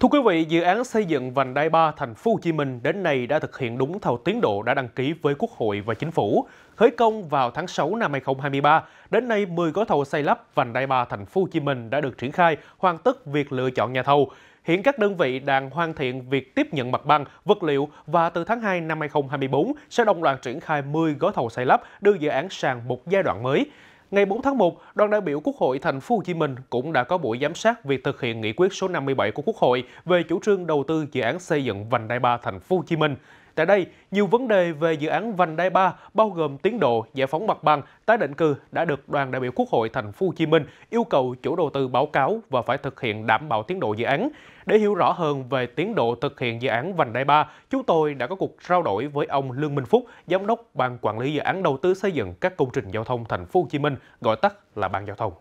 Thưa quý vị, dự án xây dựng vành đai 3 thành phố Hồ Chí Minh đến nay đã thực hiện đúng theo tiến độ đã đăng ký với Quốc hội và Chính phủ. Khởi công vào tháng 6 năm 2023, đến nay 10 gói thầu xây lắp vành đai 3 thành phố Hồ Chí Minh đã được triển khai, hoàn tất việc lựa chọn nhà thầu. Hiện các đơn vị đang hoàn thiện việc tiếp nhận mặt bằng, vật liệu và từ tháng 2 năm 2024 sẽ đồng loạt triển khai 10 gói thầu xây lắp đưa dự án sang một giai đoạn mới. Ngày 4 tháng 1, đoàn đại biểu Quốc hội thành phố Hồ Chí Minh cũng đã có buổi giám sát việc thực hiện nghị quyết số 57 của Quốc hội về chủ trương đầu tư dự án xây dựng vành đai 3 thành phố Hồ Chí Minh. Tại đây, nhiều vấn đề về dự án vành đai 3 bao gồm tiến độ giải phóng mặt bằng, tái định cư đã được đoàn đại biểu Quốc hội thành phố Hồ Chí Minh yêu cầu chủ đầu tư báo cáo và phải thực hiện đảm bảo tiến độ dự án. Để hiểu rõ hơn về tiến độ thực hiện dự án vành đai 3, chúng tôi đã có cuộc trao đổi với ông Lương Minh Phúc, giám đốc ban quản lý dự án đầu tư xây dựng các công trình giao thông thành phố Hồ Chí Minh, gọi tắt là ban giao thông.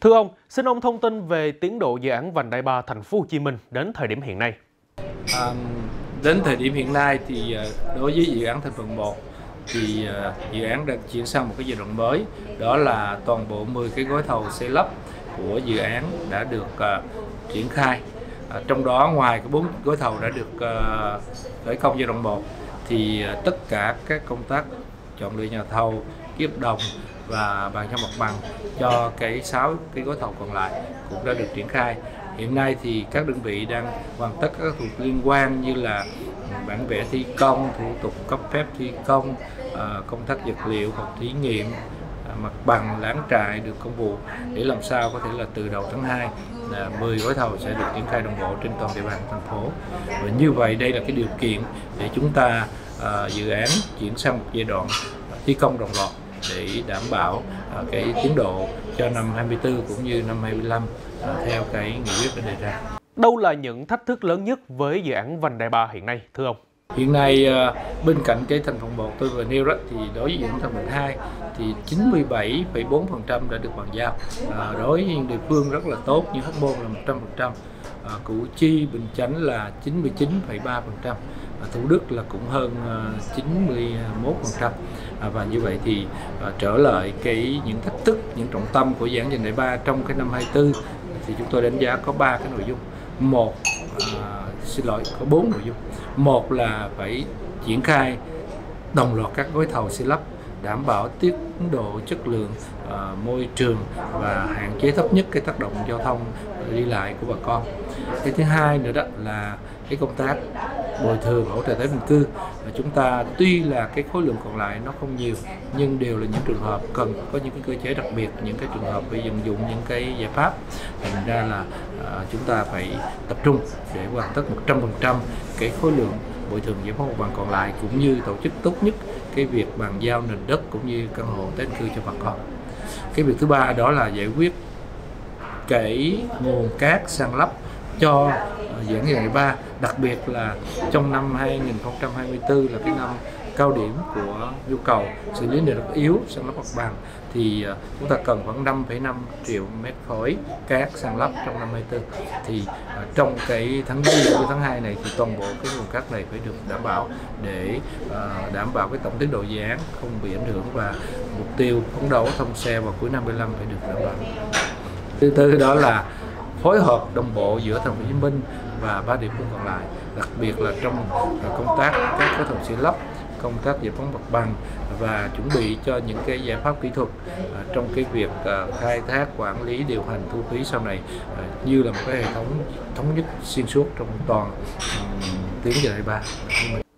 Thưa ông, xin ông thông tin về tiến độ dự án vành đai 3 thành phố Hồ Chí Minh đến thời điểm hiện nay. Um, đến thời điểm hiện nay thì ờ, đối với dự án thành phần 1 thì ờ, dự án đang chuyển sang một cái giai đoạn mới. Đó là toàn bộ 10 cái gói thầu xây lắp của dự án đã được uh, triển khai. À, trong đó ngoài cái bốn gói thầu đã được uh, khởi công giai đoạn 1 thì uh, tất cả các công tác chọn lựa nhà thầu ký hợp đồng và bàn giao mặt bằng cho cái sáu cái gói thầu còn lại cũng đã được triển khai hiện nay thì các đơn vị đang hoàn tất các thủ tục liên quan như là bản vẽ thi công thủ tục cấp phép thi công ờ, công tác vật liệu hoặc thí nghiệm ờ, mặt bằng láng trại được công bố. Để làm sao có thể là từ đầu tháng 2 là 10 gói thầu sẽ được triển khai đồng bộ trên toàn địa bàn thành phố. Và như vậy đây là cái điều kiện để chúng ta uh, dự án chuyển sang một giai đoạn thi công đồng loạt để đảm bảo uh, cái tiến độ cho năm 24 cũng như năm 25 theo cái nghị quyết đã đề ra. Đâu là những thách thức lớn nhất với dự án vành đai 3 hiện nay thưa ông? Hiện nay ờ, bên cạnh cái thành phần 1 tôi vừa nêu đó thì đối với những thành phần 2 thì 97,4% đã được bàn giao. À, đối với những địa phương rất là tốt như Hóc Môn là 100%, à, Củ Chi, Bình Chánh là 99,3%, à, Thủ Đức là cũng hơn 91%. À, và như vậy thì à, trở lại cái những thách thức, những trọng tâm của giảng dành đại ba trong cái năm 24 thì chúng tôi đánh giá có ba cái nội dung. Một à, xin lỗi có bốn nội dung một là phải triển khai đồng loạt các gói thầu xây lắp đảm bảo tiến độ chất lượng à, môi trường và hạn chế thấp nhất cái tác động giao thông đi lại của bà con cái thứ hai nữa đó là cái công tác bồi thường hỗ trợ tái định cư. Và chúng ta tuy là cái khối lượng còn lại nó không nhiều nhưng đều là những trường hợp cần có những cái cơ chế đặc biệt những cái trường hợp phải vận dụng những cái giải pháp. Thành ra là à, chúng ta phải tập trung để hoàn tất 100% cái khối lượng bồi thường giải phóng mặt bằng còn lại cũng như tổ chức tốt nhất cái việc bàn giao nền đất cũng như căn hộ tái định cư cho bà con. Cái việc thứ ba đó là giải quyết cái nguồn cát san lấp cho diễn dạy ba đặc biệt là trong năm 2024 là cái năm cao điểm của nhu cầu xử lý nền đất yếu sàn lấp mặt bằng thì ờ, chúng ta cần khoảng 5,5 triệu mét khối cát sàn lấp trong năm 24 thì ờ, trong cái tháng 4 với tháng 2 này thì toàn bộ cái nguồn cát này phải được đảm bảo để ờ, đảm bảo cái tổng tiến độ dự án không bị ảnh hưởng và mục tiêu phấn đấu thông xe vào cuối năm 15 phải được đảm bảo. Thứ tư đó là phối hợp đồng bộ giữa thành phố Hồ Chí Minh và ba địa phương còn lại, đặc biệt là trong công tác các cái thầu xây lắp công tác giải phóng mặt bằng và chuẩn bị cho những cái giải pháp kỹ thuật à, trong cái việc à, khai thác quản lý điều hành thu phí sau này à, như là một cái hệ thống thống nhất xuyên suốt trong toàn tuyến đại ba.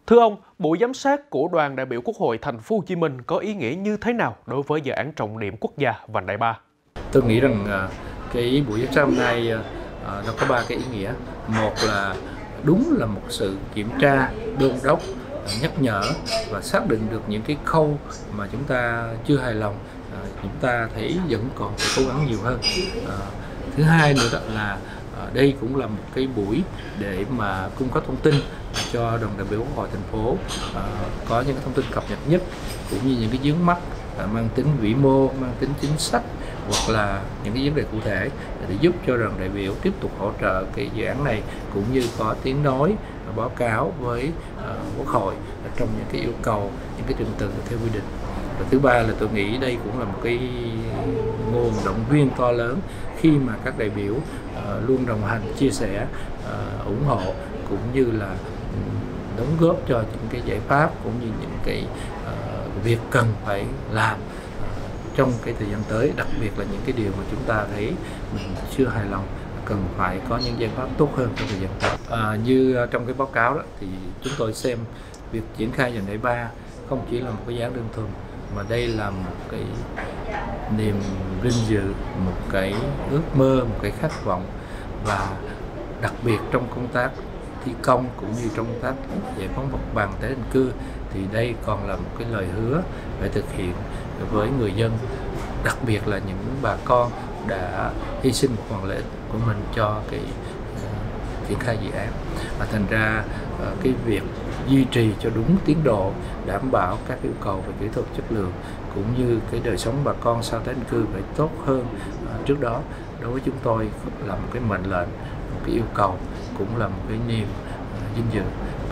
Thưa ông, buổi giám sát của đoàn đại biểu Quốc hội Thành phố Hồ Chí Minh có ý nghĩa như thế nào đối với dự án trọng điểm quốc gia vành đai ba? Tôi nghĩ rằng cái buổi giám sát hôm nay ờ, ờ, nó có ba cái ý nghĩa. Một là đúng là một sự kiểm tra đôn đốc ờ, nhắc nhở và xác định được những cái khâu mà chúng ta chưa hài lòng à, chúng ta thấy vẫn còn phải cố gắng nhiều hơn à, thứ hai nữa đó là à, đây cũng là một cái buổi để mà cung cấp thông tin cho đoàn đại biểu quốc hội thành phố à, có những cái thông tin cập nhật nhất cũng như những cái vướng mắt à, mang tính vĩ mô mang tính chính sách hoặc là những cái vấn đề cụ thể để giúp cho đoàn đại biểu tiếp tục hỗ trợ cái dự án này cũng như có tiếng nói báo cáo với uh, quốc hội trong những cái yêu cầu những cái trình tự theo quy định. Và thứ ba là tôi nghĩ đây cũng là một cái nguồn động viên to lớn khi mà các đại biểu ờ, luôn đồng hành chia sẻ ờ, ủng hộ cũng như là đóng góp cho những cái giải pháp cũng như những cái việc cần phải làm trong cái thời gian tới đặc biệt là những cái điều mà chúng ta thấy mình chưa hài lòng cần phải có những giải pháp tốt hơn trong thời gian tới. À, như trong cái báo cáo đó thì chúng tôi xem việc triển khai dành đại ba không chỉ là một cái dáng đơn thuần mà đây là một cái niềm vinh dự một cái ước mơ một cái khát vọng và đặc biệt trong công tác thi công cũng như trong công tác giải phóng mặt bằng tái định cư thì đây còn là một cái lời hứa phải thực hiện với người dân, đặc biệt là những bà con đã hy sinh một phần lợi của mình cho cái ờ, triển khai dự án. Và thành ra ờ, cái việc duy trì cho đúng tiến độ, đảm bảo các yêu cầu về kỹ thuật chất lượng cũng như cái đời sống bà con sau tái định cư phải tốt hơn ờ, trước đó, đối với chúng tôi là một cái mệnh lệnh, một cái yêu cầu, cũng là một cái niềm vinh dự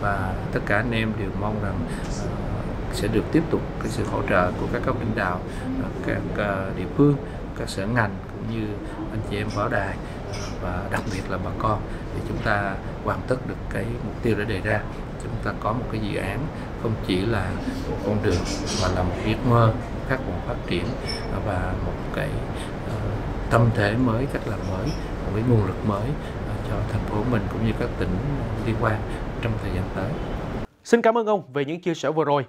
và tất cả anh em đều mong rằng ờ, sẽ được tiếp tục cái sự hỗ trợ của các cấp lãnh đạo ờ, các ờ, địa phương, các sở ngành cũng như anh chị em báo đài, và đặc biệt là bà con để chúng ta hoàn tất được cái mục tiêu đã đề ra. Chúng ta có một cái dự án không chỉ là một con đường mà là một giấc mơ các vùng phát triển, và một cái tâm thế mới, cách làm mới, một cái nguồn lực mới cho thành phố mình cũng như các tỉnh liên quan trong thời gian tới. Xin cảm ơn ông về những chia sẻ vừa rồi.